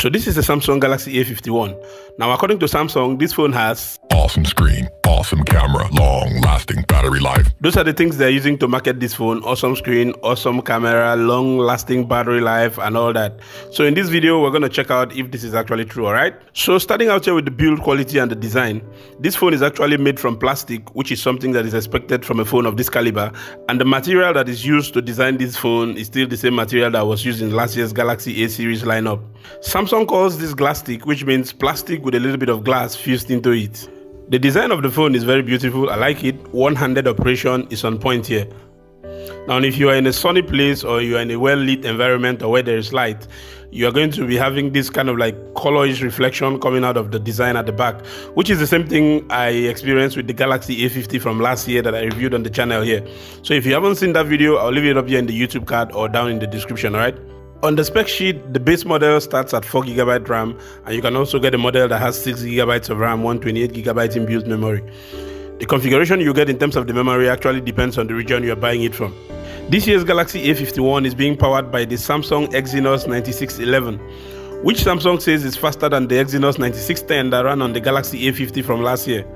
So this is the Samsung Galaxy A51. Now according to Samsung, this phone has awesome screen, awesome camera, long lasting battery life. Those are the things they're using to market this phone. Awesome screen, awesome camera, long lasting battery life and all that. So in this video, we're going to check out if this is actually true, alright? So starting out here with the build quality and the design, this phone is actually made from plastic, which is something that is expected from a phone of this caliber. And the material that is used to design this phone is still the same material that was used in last year's Galaxy A series lineup. Samsung calls this Glastic, which means plastic with a little bit of glass fused into it. The design of the phone is very beautiful. I like it. One-handed operation is on point here. Now, if you are in a sunny place or you are in a well-lit environment or where there is light, you are going to be having this kind of like colorish reflection coming out of the design at the back, which is the same thing I experienced with the Galaxy A50 from last year that I reviewed on the channel here. So if you haven't seen that video, I'll leave it up here in the YouTube card or down in the description, alright? On the spec sheet, the base model starts at 4GB RAM and you can also get a model that has 6GB of RAM, 128GB in-built memory. The configuration you get in terms of the memory actually depends on the region you are buying it from. This year's Galaxy A51 is being powered by the Samsung Exynos 9611, which Samsung says is faster than the Exynos 9610 that ran on the Galaxy A50 from last year.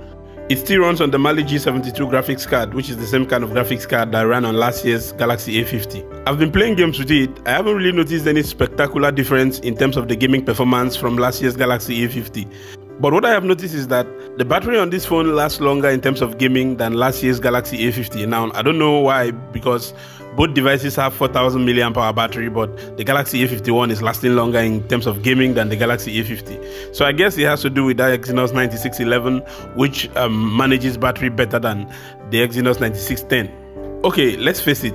It still runs on the Mali G72 graphics card, which is the same kind of graphics card that ran on last year's Galaxy A50. I've been playing games with it. I haven't really noticed any spectacular difference in terms of the gaming performance from last year's Galaxy A50. But what I have noticed is that the battery on this phone lasts longer in terms of gaming than last year's Galaxy A50. Now, I don't know why, because both devices have 4000 mAh battery, but the Galaxy A51 is lasting longer in terms of gaming than the Galaxy A50. So I guess it has to do with that Exynos 9611, which um, manages battery better than the Exynos 9610. Okay, let's face it.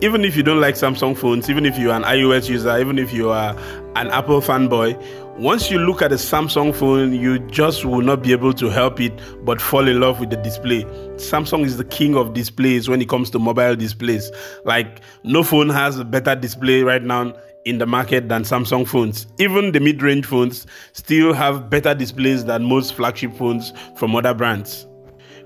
Even if you don't like Samsung phones, even if you're an iOS user, even if you are an Apple fanboy, once you look at a Samsung phone, you just will not be able to help it but fall in love with the display. Samsung is the king of displays when it comes to mobile displays. Like, no phone has a better display right now in the market than Samsung phones. Even the mid range phones still have better displays than most flagship phones from other brands.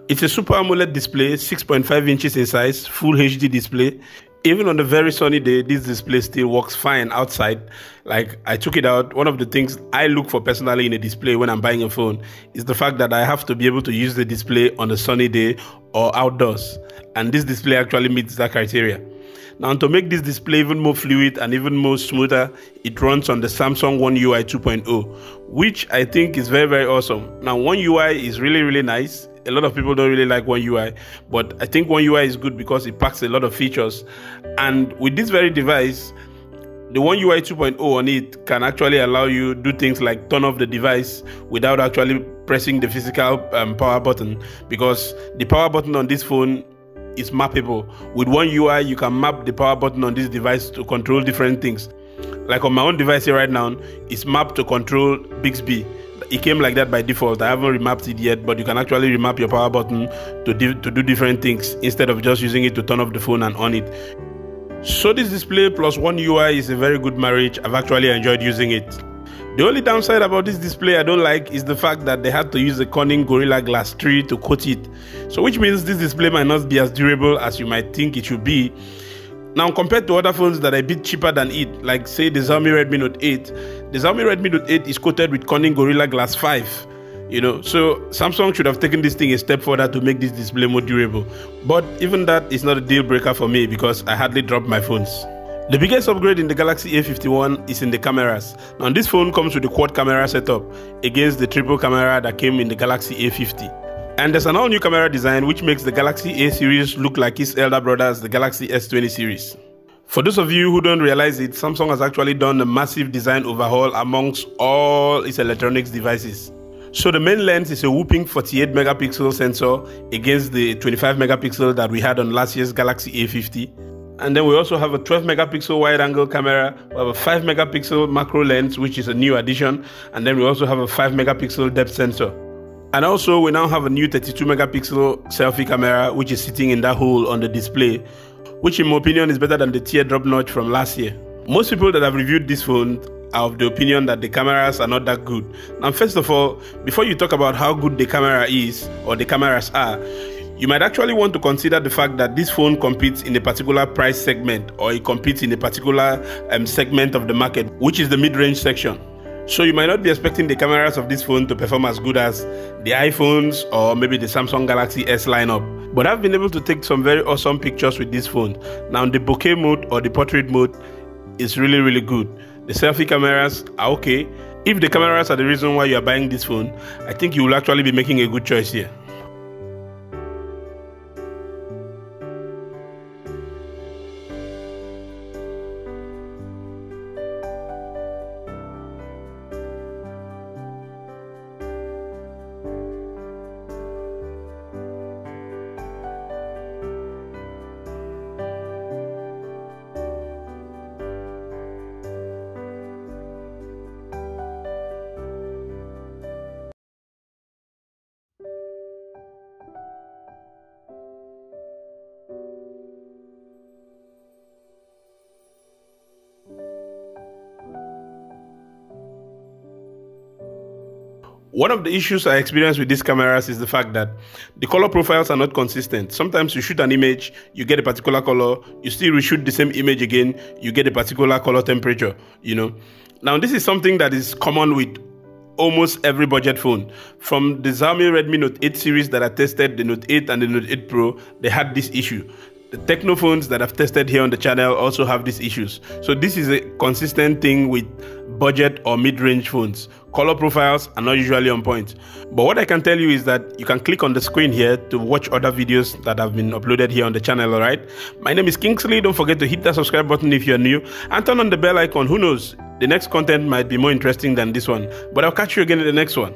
It's a Super AMOLED display, 6.5 inches in size, full HD display. Even on a very sunny day, this display still works fine outside. Like I took it out. One of the things I look for personally in a display when I'm buying a phone is the fact that I have to be able to use the display on a sunny day or outdoors. And this display actually meets that criteria. Now to make this display even more fluid and even more smoother, it runs on the Samsung One UI 2.0, which I think is very very awesome. Now One UI is really really nice a lot of people don't really like One UI, but I think One UI is good because it packs a lot of features. And with this very device, the One UI 2.0 on it can actually allow you do things like turn off the device without actually pressing the physical um, power button because the power button on this phone is mappable. With One UI, you can map the power button on this device to control different things. Like on my own device here right now, it's mapped to control Bixby it came like that by default. I haven't remapped it yet, but you can actually remap your power button to, to do different things instead of just using it to turn off the phone and on it. So this display plus One UI is a very good marriage. I've actually enjoyed using it. The only downside about this display I don't like is the fact that they had to use a Corning Gorilla Glass 3 to coat it. So which means this display might not be as durable as you might think it should be. Now compared to other phones that are a bit cheaper than it, like say the Xiaomi Redmi Note 8, the Xiaomi Redmi Note 8 is coated with Corning Gorilla Glass 5. You know, so Samsung should have taken this thing a step further to make this display more durable. But even that is not a deal breaker for me because I hardly drop my phones. The biggest upgrade in the Galaxy A51 is in the cameras. Now this phone comes with a quad camera setup against the triple camera that came in the Galaxy A50. And there's an all new camera design which makes the Galaxy A series look like its elder brothers, the Galaxy S20 series. For those of you who don't realize it, Samsung has actually done a massive design overhaul amongst all its electronics devices. So the main lens is a whooping 48 megapixel sensor against the 25 megapixel that we had on last year's Galaxy A50. And then we also have a 12 megapixel wide angle camera, we have a 5 megapixel macro lens, which is a new addition, and then we also have a 5 megapixel depth sensor. And also, we now have a new 32 megapixel selfie camera, which is sitting in that hole on the display, which in my opinion is better than the teardrop notch from last year. Most people that have reviewed this phone are of the opinion that the cameras are not that good. Now, first of all, before you talk about how good the camera is or the cameras are, you might actually want to consider the fact that this phone competes in a particular price segment or it competes in a particular um, segment of the market, which is the mid range section. So you might not be expecting the cameras of this phone to perform as good as the iPhones or maybe the Samsung Galaxy S lineup. But I've been able to take some very awesome pictures with this phone. Now the bokeh mode or the portrait mode is really really good. The selfie cameras are okay. If the cameras are the reason why you are buying this phone, I think you will actually be making a good choice here. One of the issues I experience with these cameras is the fact that the color profiles are not consistent. Sometimes you shoot an image, you get a particular color, you still reshoot the same image again, you get a particular color temperature, you know. Now this is something that is common with almost every budget phone. From the Xiaomi Redmi Note 8 series that I tested, the Note 8 and the Note 8 Pro, they had this issue. The Tecno phones that I've tested here on the channel also have these issues. So this is a consistent thing with budget or mid-range phones. Color profiles are not usually on point. But what I can tell you is that you can click on the screen here to watch other videos that have been uploaded here on the channel, alright? My name is Kingsley. Don't forget to hit that subscribe button if you're new and turn on the bell icon. Who knows? The next content might be more interesting than this one. But I'll catch you again in the next one.